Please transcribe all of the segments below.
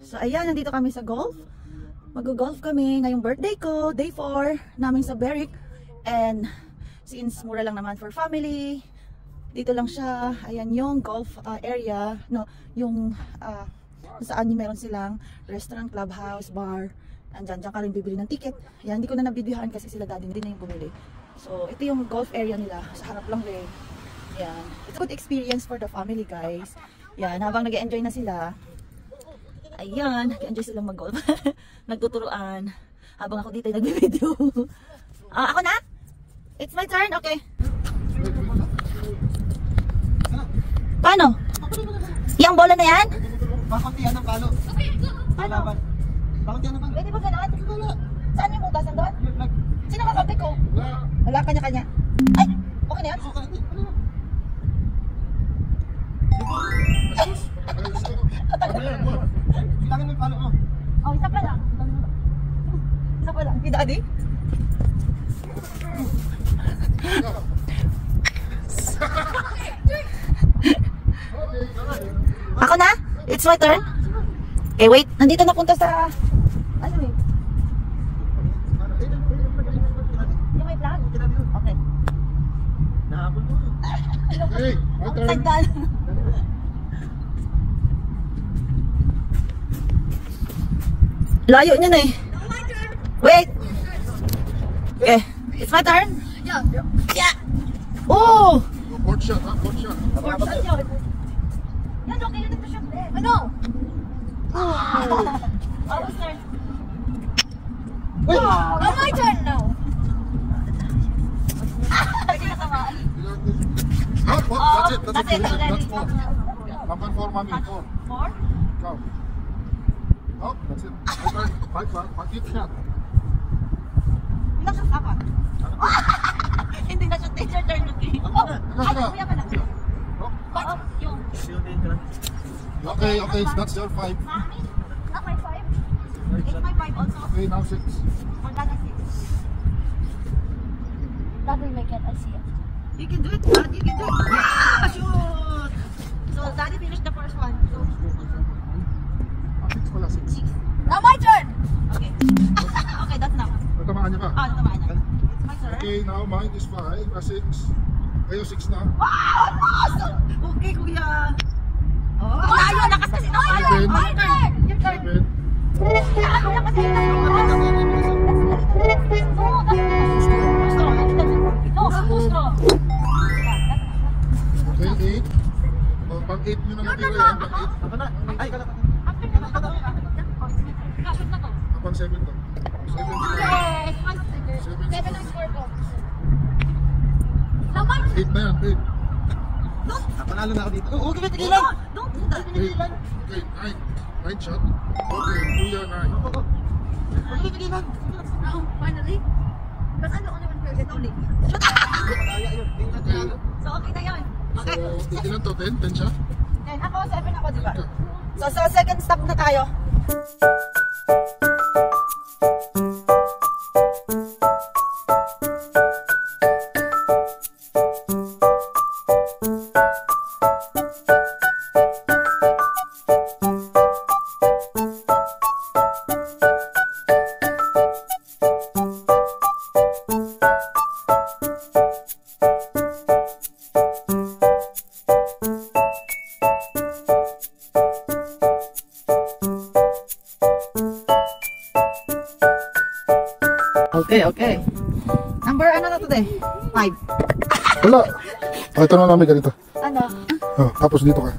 So ayan, nandito kami sa golf. Mag-golf kami ngayong birthday ko, day 4 namin sa Berwick. And since mura lang naman for family, dito lang siya. Ayan yung golf uh, area, no, yung uh, saan yung meron silang restaurant, clubhouse, bar. Andyan, dyan ka rin bibili ng ticket. Yan, hindi ko na nabidyohan kasi sila daddy hindi na yung bumili. So, ito yung golf area nila. Sa harap lang rin. Yan. It's a good experience for the family, guys. Yan, habang nag enjoy na sila, ayan, nag-enjoy silang mag-golf. Nagtuturuan. Habang ako dito nag-video. ah, ako na? It's my turn? Okay. Paano? Yung bola na yan? Pakuntihan ng palo. Paano? Pakuntihan ng palo. Pwede ba? Wala. Saan yung butasan doon? Nag... Sino kakampi ko? Wala. Wala kanya-kanya. Ako na? It's my turn? Okay, wait. Nandito na punta sa... Ano eh? Yung may flag? Okay. Nahabol mo. Hey, my turn. Layo niya na eh. Wait. Okay. It's my turn? Yeah. Yeah. Oh! Court shot, ha? Court shot. Yan, okay yun ito shot eh. Ano? Oh, who's turn? Wait! Oh, my turn now. Hindi ka tamaan. Ah, what? That's it. That's, That's it. it, already. That's four. Number four, mommy. Four. Four? Go. Oh, that's it. My turn. Five, five. Five, keep shot. Ilang shots ako? Hindi na shot. It's your turn, okay? Oh, ay, kuya pa na. Oh. Oo, yung... Okay, okay. That's your five. Mami? Not my five. It's my five also. Okay, now six. Or Dada six. That will make it. I see it. You can do it, Dad. You can do it. Yeah! Shoot! So, Daddy finished the first one. So, Ah, six pala, six. six. Now my turn. Okay. okay, that's now. Natamaan niya ba? Ah, natamaan Okay, now mine is five. Ah, six. Kayo six na. Wow! Awesome! Okay, kuya. Oh, layo. Lakas kasi layo. Seven. My turn. Your turn. Seven. Ano lang kasi Oh. Okay, eight. Oh, pang eight nyo na natira yan. Ako na. Ay, kala. After na to. Kapit na to. Ah, pang seven to. Seven. Yes! Seven. Seven ang score ko. Now. Eight na yan, eight. Don't, Panalo na ako dito. Oh, okay, don't, don't do that. Okay, nine. Nine shot. Okay, kuya nine. Oh, finally. Because I'm the only one here. Only. Okay. So, okay na yun. Okay. So, ilan to? Ten? Ten shot? Then, ako, seven ako, di ba? So, sa second stop na tayo. Okay, okay. Number ano na today? Five. Wala. Oh, ito na namin ganito. Ano? Oh, tapos dito ka.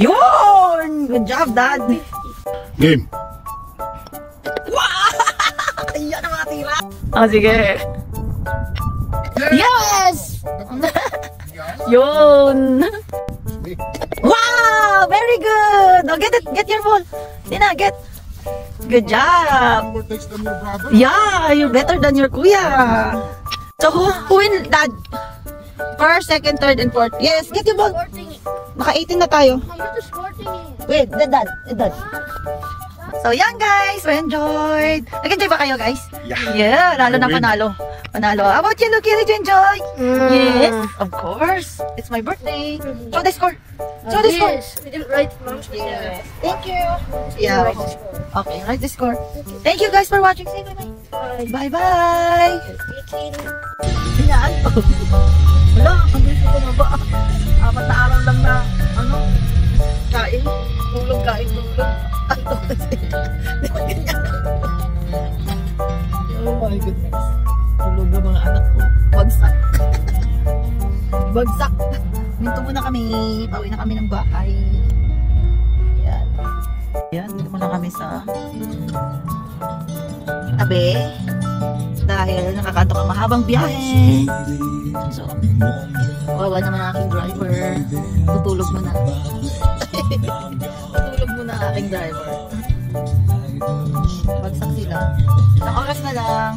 Yun! Good job, Dad! Game. Ayan ang mga tira. Oh, sige. Yes! Yun! Wow! Very good! Oh, get it! Get your ball! Dina, get! Good job! Yeah, you're better than your kuya. So who, who win dad? First, second, third, and fourth. Yes, get your ball. Naka 18 na tayo. Thingy. Wait, dad, dad, dad. So yan guys, we enjoyed. Nag-enjoy ba kayo guys? Yeah. Yeah, lalo na panalo. Panalo. How about you, Lucky? Did you enjoy? Yes, of course. It's my birthday. Show the score. Show the score. Yes, we didn't write mom's Yes. Thank you. Yeah. Okay, write the score. Thank you guys for watching. Say bye-bye. Bye-bye. Yan. Wala, ang gusto ko na ba? Apat na araw lang na, ano, kain, tulog, kain, tulog. Ano kasi? My goodness. Tulog ang mga anak ko. Bagsak. Bagsak. Minto muna kami. Pauwi na kami ng bahay. Yan. Yan, dito muna kami sa tabi. Dahil nakakanto ka mahabang biyahe. So, kawawa naman ang aking driver. Tutulog muna. Tutulog muna aking driver. Bagsak sila. Ilang oras na lang.